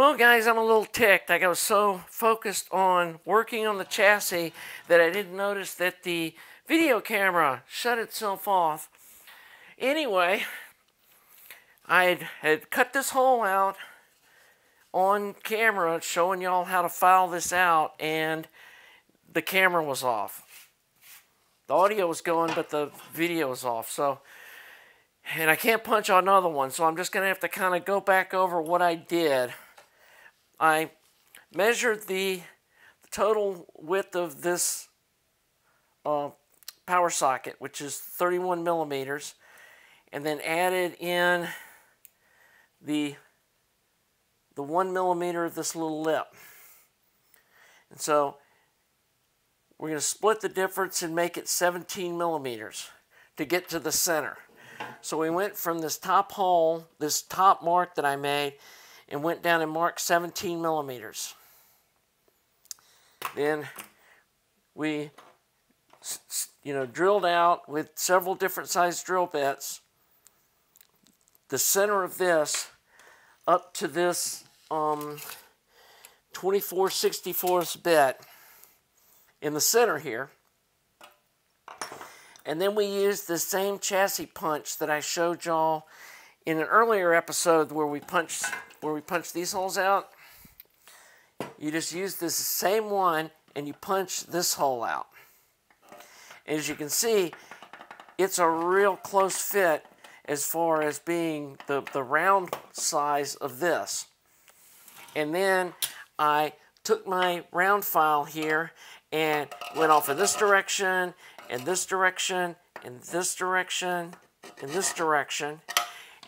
Well, guys, I'm a little ticked. I was so focused on working on the chassis that I didn't notice that the video camera shut itself off. Anyway, I had cut this hole out on camera showing y'all how to file this out and the camera was off. The audio was going, but the video was off. So, and I can't punch another one, so I'm just going to have to kind of go back over what I did. I measured the total width of this uh, power socket, which is 31 millimeters, and then added in the the one millimeter of this little lip. And so we're going to split the difference and make it 17 millimeters to get to the center. So we went from this top hole, this top mark that I made, and went down and marked 17 millimeters. Then we, you know, drilled out with several different size drill bits the center of this up to this um, 24 64 bit in the center here. And then we used the same chassis punch that I showed y'all in an earlier episode where we punched where we punch these holes out, you just use this same one and you punch this hole out. As you can see, it's a real close fit as far as being the, the round size of this. And then I took my round file here and went off in this direction, and this direction, and this direction, and this direction.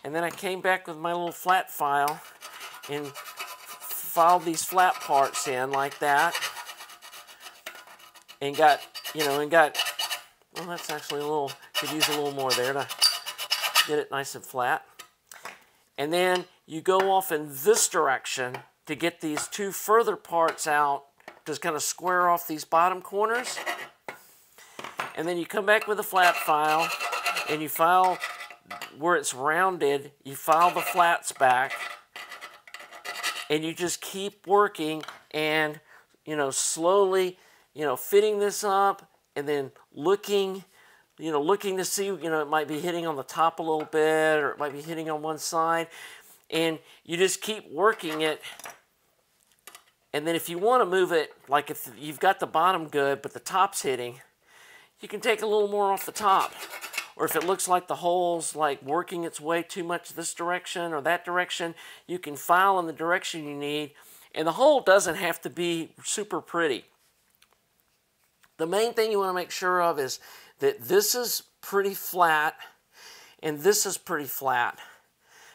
And then I came back with my little flat file and filed these flat parts in like that. And got you know and got well that's actually a little could use a little more there to get it nice and flat. And then you go off in this direction to get these two further parts out to kind of square off these bottom corners. And then you come back with a flat file and you file where it's rounded you file the flats back and you just keep working and you know slowly you know fitting this up and then looking you know looking to see you know it might be hitting on the top a little bit or it might be hitting on one side. And you just keep working it. And then if you want to move it like if you've got the bottom good but the top's hitting you can take a little more off the top or if it looks like the hole's like working its way too much this direction or that direction, you can file in the direction you need. And the hole doesn't have to be super pretty. The main thing you want to make sure of is that this is pretty flat and this is pretty flat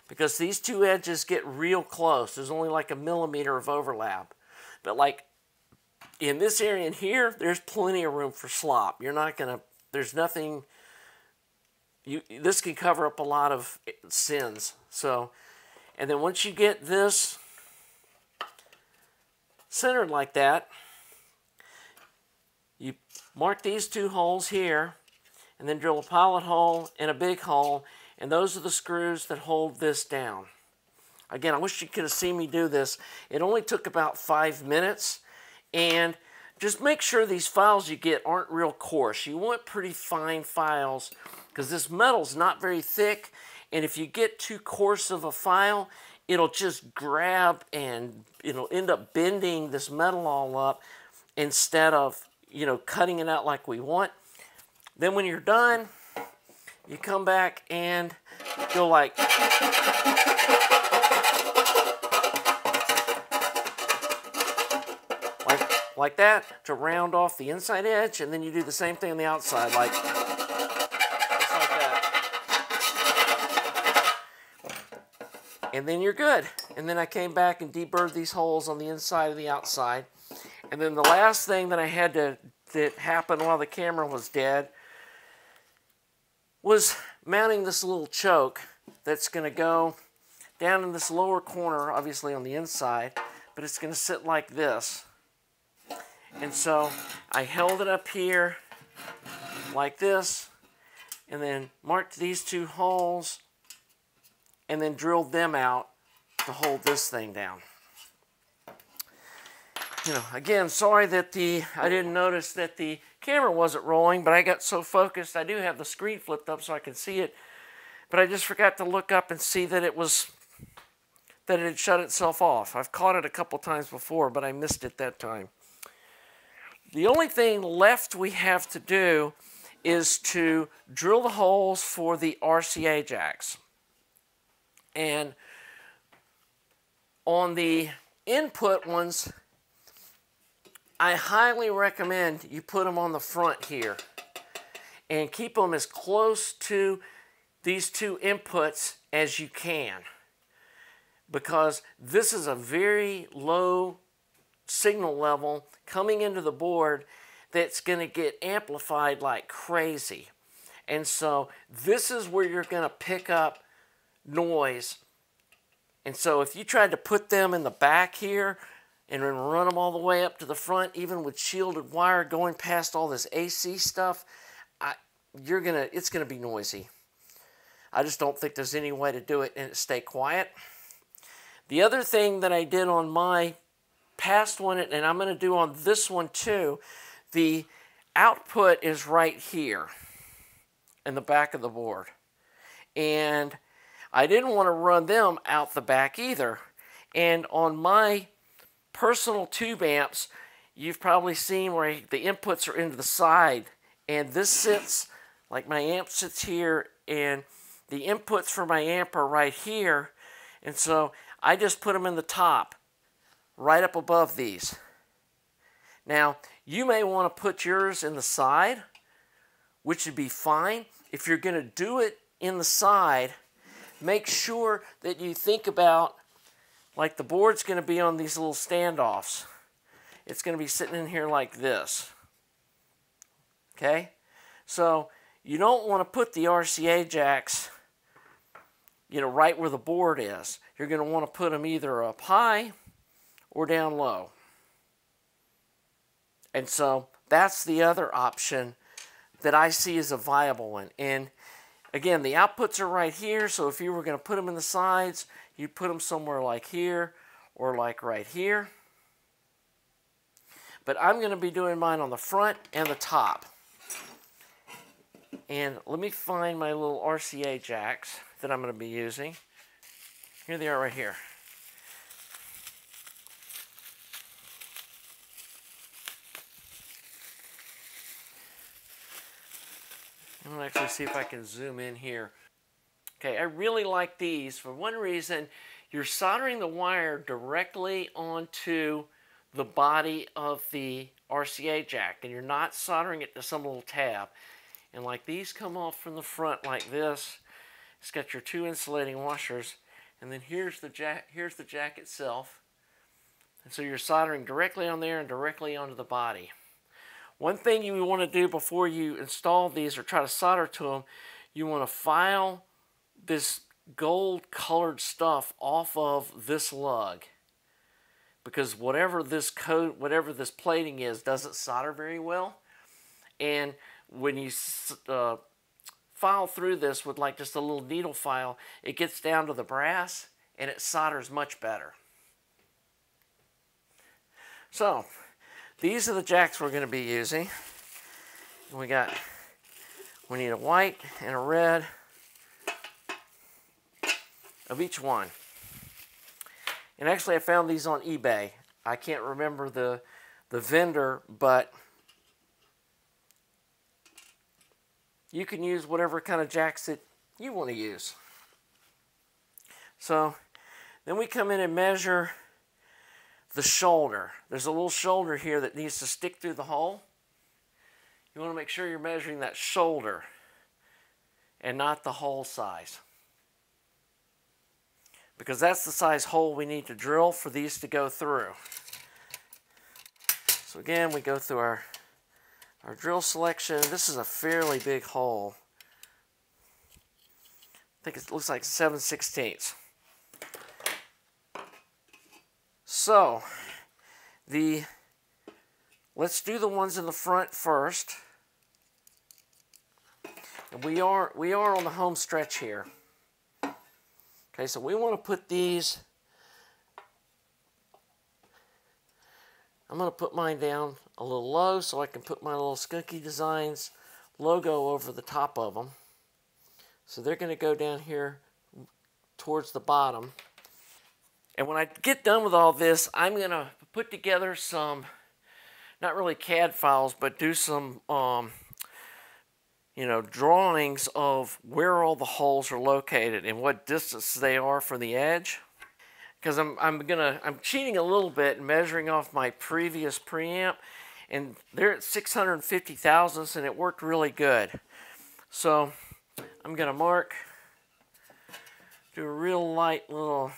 because these two edges get real close. There's only like a millimeter of overlap. But like in this area in here, there's plenty of room for slop. You're not going to, there's nothing you this can cover up a lot of sins. So, and then once you get this centered like that, you mark these two holes here, and then drill a pilot hole and a big hole, and those are the screws that hold this down. Again, I wish you could have seen me do this. It only took about five minutes, and just make sure these files you get aren't real coarse. You want pretty fine files because this metal's not very thick and if you get too coarse of a file it'll just grab and it'll end up bending this metal all up instead of you know cutting it out like we want then when you're done you come back and go like like like that to round off the inside edge and then you do the same thing on the outside like that. and then you're good. And then I came back and deburred these holes on the inside and the outside. And then the last thing that I had to that happened while the camera was dead was mounting this little choke that's going to go down in this lower corner, obviously on the inside, but it's going to sit like this. And so I held it up here like this, and then marked these two holes and then drilled them out to hold this thing down. you know, again, sorry that the, I didn't notice that the camera wasn't rolling, but I got so focused. I do have the screen flipped up so I can see it, but I just forgot to look up and see that it was, that it had shut itself off. I've caught it a couple times before, but I missed it that time. The only thing left we have to do is to drill the holes for the RCA jacks. And on the input ones, I highly recommend you put them on the front here and keep them as close to these two inputs as you can because this is a very low signal level coming into the board that's going to get amplified like crazy. And so this is where you're going to pick up noise. And so if you tried to put them in the back here, and then run them all the way up to the front, even with shielded wire going past all this AC stuff, I, you're gonna, it's gonna be noisy. I just don't think there's any way to do it and stay quiet. The other thing that I did on my past one, and I'm gonna do on this one too, the output is right here in the back of the board. And I didn't want to run them out the back either. And on my personal tube amps, you've probably seen where the inputs are into the side. And this sits, like my amp sits here, and the inputs for my amp are right here. And so I just put them in the top, right up above these. Now, you may want to put yours in the side, which would be fine. If you're going to do it in the side, make sure that you think about like the board's going to be on these little standoffs. It's going to be sitting in here like this. Okay? So you don't want to put the RCA jacks, you know, right where the board is. You're going to want to put them either up high or down low. And so that's the other option that I see as a viable one. And again, the outputs are right here, so if you were going to put them in the sides, you'd put them somewhere like here or like right here. But I'm going to be doing mine on the front and the top. And let me find my little RCA jacks that I'm going to be using. Here they are right here. I'm to actually see if I can zoom in here. Okay, I really like these for one reason. You're soldering the wire directly onto the body of the RCA jack and you're not soldering it to some little tab. And like these come off from the front like this. It's got your two insulating washers and then here's the jack here's the jack itself. And so you're soldering directly on there and directly onto the body. One thing you want to do before you install these or try to solder to them, you want to file this gold colored stuff off of this lug because whatever this coat, whatever this plating is, doesn't solder very well. And when you uh, file through this with like just a little needle file, it gets down to the brass and it solders much better. So, these are the jacks we're going to be using. We got, we need a white and a red of each one. And actually I found these on eBay. I can't remember the, the vendor, but you can use whatever kind of jacks that you want to use. So then we come in and measure the shoulder. There's a little shoulder here that needs to stick through the hole. You want to make sure you're measuring that shoulder and not the hole size because that's the size hole we need to drill for these to go through. So again, we go through our, our drill selection. This is a fairly big hole. I think it looks like 7 16ths. So, the let's do the ones in the front first. And we are we are on the home stretch here. Okay, so we want to put these I'm going to put mine down a little low so I can put my little Skunkie Designs logo over the top of them. So they're going to go down here towards the bottom. And when I get done with all this, I'm going to put together some, not really CAD files, but do some, um, you know, drawings of where all the holes are located and what distance they are from the edge. Because I'm, I'm gonna, I'm cheating a little bit and measuring off my previous preamp and they're at 650 thousandths and it worked really good. So I'm gonna mark, do a real light little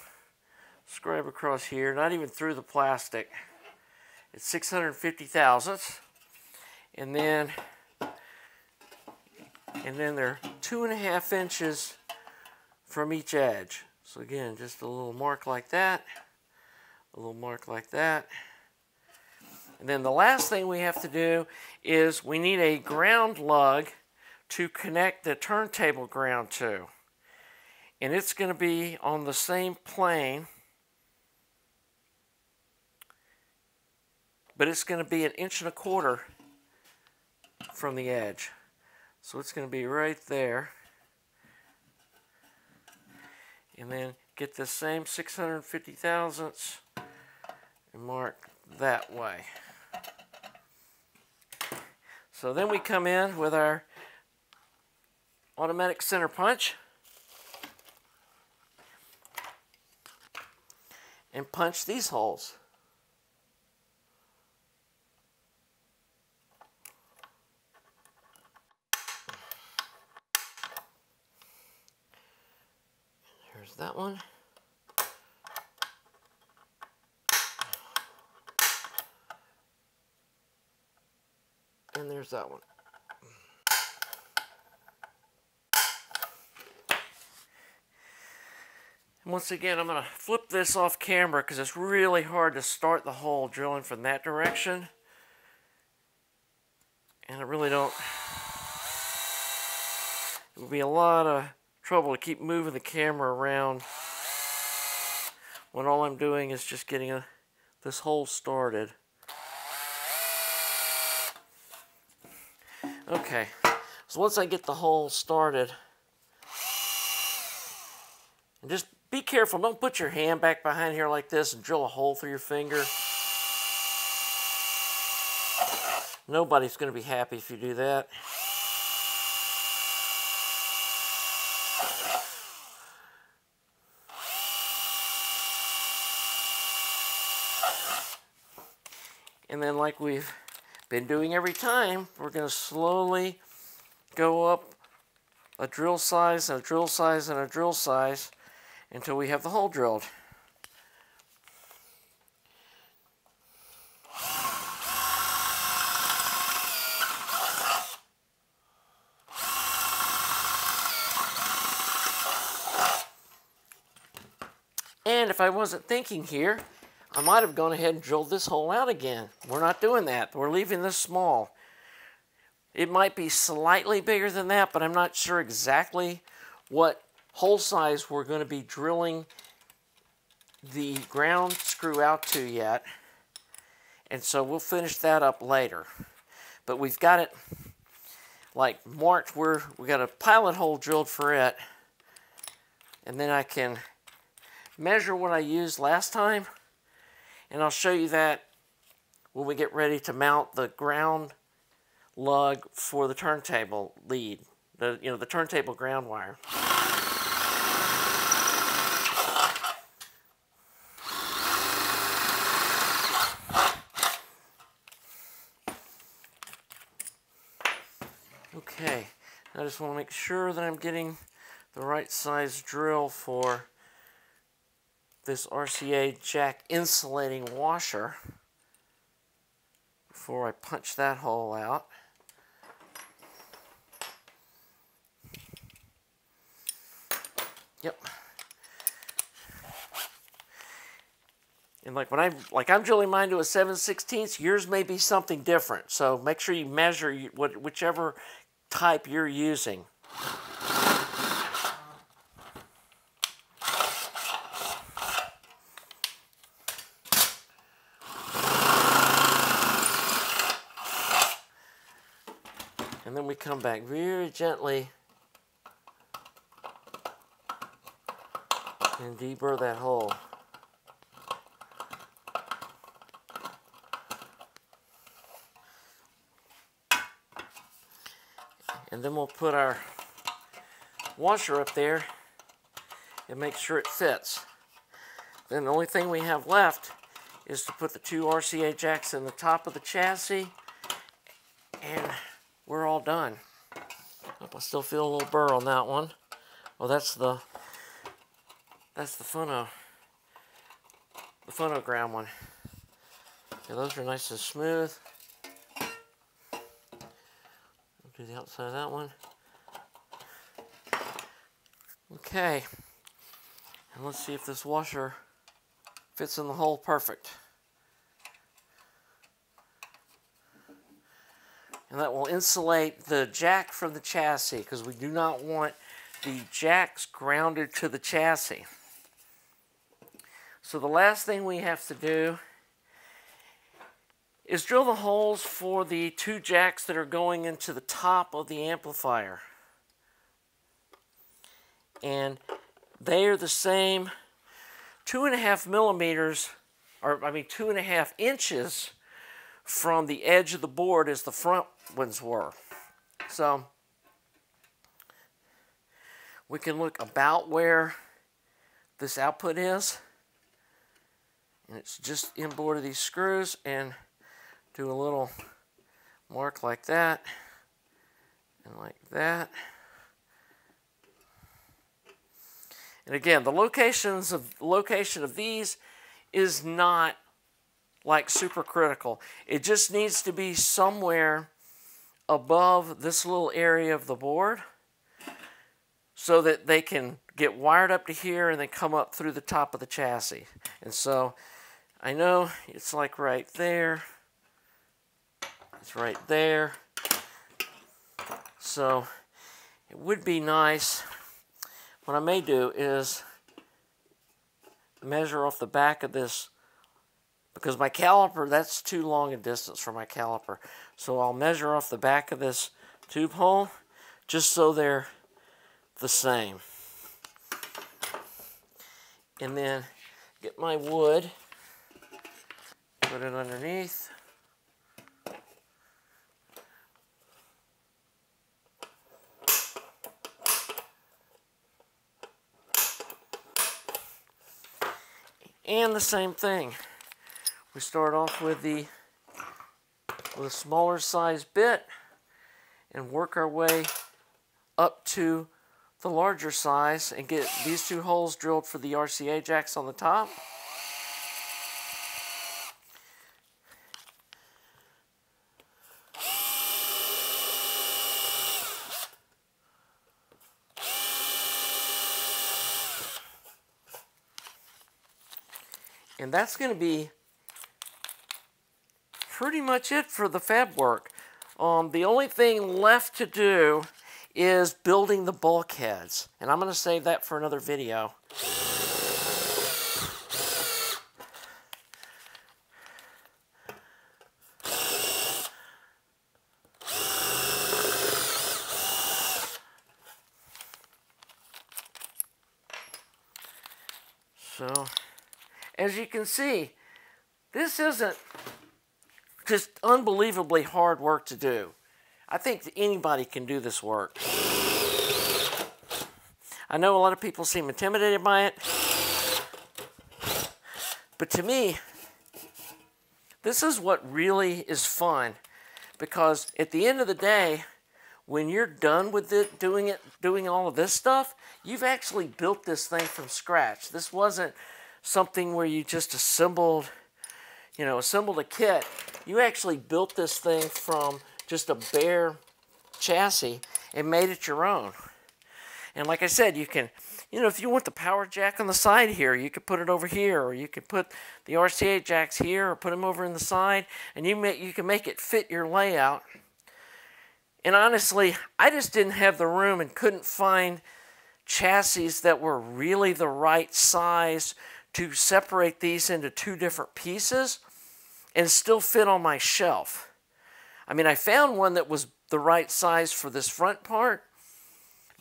scribe across here, not even through the plastic. It's 650 thousandths. And then, and then they're two and a half inches from each edge. So again, just a little mark like that, a little mark like that. And then the last thing we have to do is we need a ground lug to connect the turntable ground to. And it's going to be on the same plane, but it's going to be an inch and a quarter from the edge. So it's going to be right there. And then get the same 650 thousandths and mark that way. So then we come in with our automatic center punch and punch these holes. Here's that one. And there's that one. And once again, I'm going to flip this off camera because it's really hard to start the hole drilling from that direction. And I really don't... It would be a lot of trouble to keep moving the camera around when all I'm doing is just getting a, this hole started. Okay, so once I get the hole started, and just be careful, don't put your hand back behind here like this and drill a hole through your finger. Nobody's going to be happy if you do that. And then like we've been doing every time, we're going to slowly go up a drill size and a drill size and a drill size until we have the hole drilled. And if I wasn't thinking here, I might have gone ahead and drilled this hole out again. We're not doing that. We're leaving this small. It might be slightly bigger than that, but I'm not sure exactly what hole size we're going to be drilling the ground screw out to yet. And so we'll finish that up later. But we've got it like marked where we got a pilot hole drilled for it. And then I can measure what I used last time and I'll show you that when we get ready to mount the ground lug for the turntable lead, the, you know, the turntable ground wire. Okay, I just want to make sure that I'm getting the right size drill for this RCA jack insulating washer before I punch that hole out. Yep. And like when I'm like I'm drilling mine to a 7 16 yours may be something different. So make sure you measure what whichever type you're using. And then we come back very gently and deburr that hole. And then we'll put our washer up there and make sure it fits. Then the only thing we have left is to put the two RCA jacks in the top of the chassis and all done. I still feel a little burr on that one. Well, that's the that's the phono the phonogram one. Okay, those are nice and smooth. do the outside of that one. Okay. And let's see if this washer fits in the hole perfect. And that will insulate the jack from the chassis because we do not want the jacks grounded to the chassis. So the last thing we have to do is drill the holes for the two jacks that are going into the top of the amplifier. And they are the same two and a half millimeters, or I mean two and a half inches from the edge of the board as the front ones were. So we can look about where this output is. And it's just inboard of these screws and do a little mark like that and like that. And again, the locations of location of these is not like super critical. It just needs to be somewhere above this little area of the board so that they can get wired up to here and then come up through the top of the chassis. And so I know it's like right there. It's right there. So it would be nice. What I may do is measure off the back of this because my caliper, that's too long a distance for my caliper. So I'll measure off the back of this tube hole just so they're the same. And then get my wood, put it underneath. And the same thing. We start off with the with a smaller size bit and work our way up to the larger size and get these two holes drilled for the RCA jacks on the top. And that's going to be pretty much it for the fab work. Um, the only thing left to do is building the bulkheads. And I'm going to save that for another video. So as you can see, this isn't just unbelievably hard work to do. I think anybody can do this work. I know a lot of people seem intimidated by it, but to me, this is what really is fun because at the end of the day, when you're done with it, doing it, doing all of this stuff, you've actually built this thing from scratch. This wasn't something where you just assembled, you know, assembled a kit. You actually built this thing from just a bare chassis and made it your own. And like I said, you can, you know, if you want the power jack on the side here, you could put it over here, or you could put the RCA jacks here, or put them over in the side, and you make you can make it fit your layout. And honestly, I just didn't have the room and couldn't find chassis that were really the right size to separate these into two different pieces and still fit on my shelf. I mean, I found one that was the right size for this front part.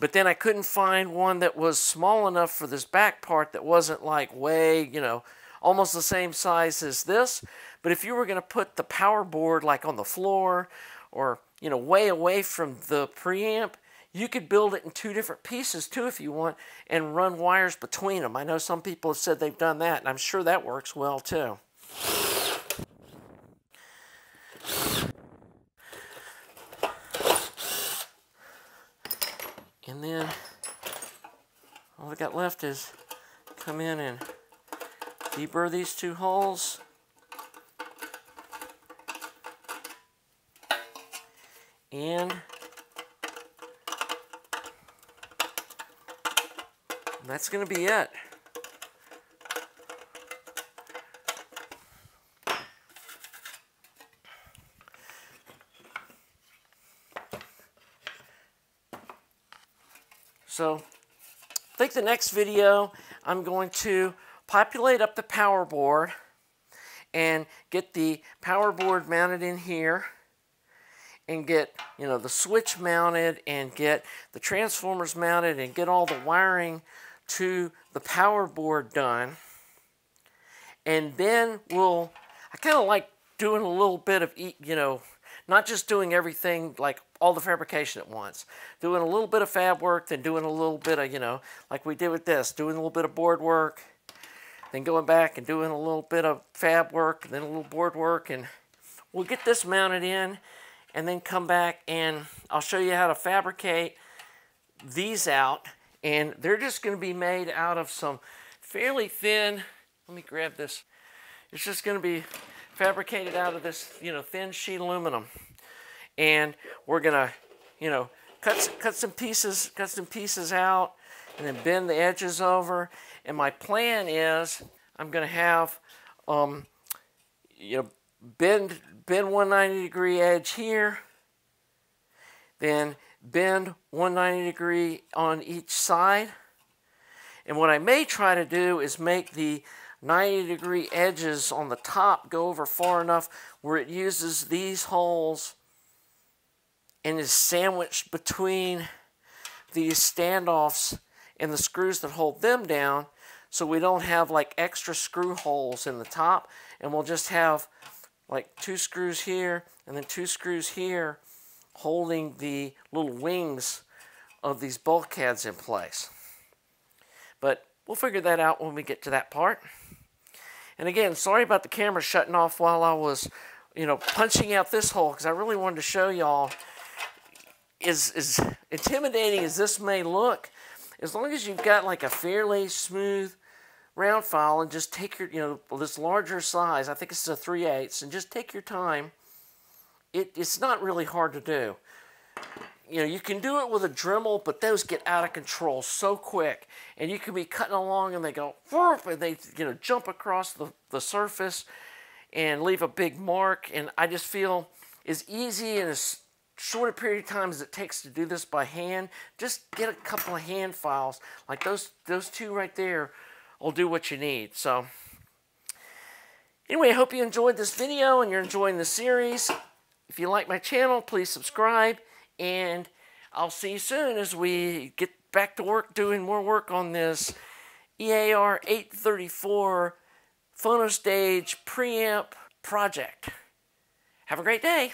But then I couldn't find one that was small enough for this back part that wasn't like way, you know, almost the same size as this. But if you were going to put the power board like on the floor or, you know, way away from the preamp, you could build it in two different pieces too if you want and run wires between them. I know some people have said they've done that and I'm sure that works well too. And then all I got left is come in and deburr these two holes. And that's going to be it. So I think the next video I'm going to populate up the power board and get the power board mounted in here and get you know the switch mounted and get the transformers mounted and get all the wiring to the power board done. And then we'll I kind of like doing a little bit of you know not just doing everything like all the fabrication at once. Doing a little bit of fab work, then doing a little bit of, you know, like we did with this, doing a little bit of board work, then going back and doing a little bit of fab work, then a little board work, and we'll get this mounted in, and then come back and I'll show you how to fabricate these out, and they're just going to be made out of some fairly thin, let me grab this, it's just going to be fabricated out of this, you know, thin sheet aluminum. And we're gonna, you know, cut, cut some pieces, cut some pieces out and then bend the edges over. And my plan is I'm gonna have, um, you know, bend, bend 190 degree edge here, then bend 190 degree on each side. And what I may try to do is make the 90 degree edges on the top go over far enough where it uses these holes and is sandwiched between these standoffs and the screws that hold them down so we don't have like extra screw holes in the top and we'll just have like two screws here and then two screws here holding the little wings of these bulkheads in place. But we'll figure that out when we get to that part. And again, sorry about the camera shutting off while I was, you know, punching out this hole because I really wanted to show y'all as, as intimidating as this may look, as long as you've got like a fairly smooth round file and just take your, you know, this larger size, I think it's a 3 eighths, and just take your time, it, it's not really hard to do you know, you can do it with a Dremel, but those get out of control so quick. And you can be cutting along and they go, whoop, and they, you know, jump across the, the surface and leave a big mark. And I just feel as easy and as short a period of time as it takes to do this by hand, just get a couple of hand files. Like those, those two right there will do what you need. So anyway, I hope you enjoyed this video and you're enjoying the series. If you like my channel, please subscribe and I'll see you soon as we get back to work doing more work on this EAR 834 Phonostage preamp project. Have a great day.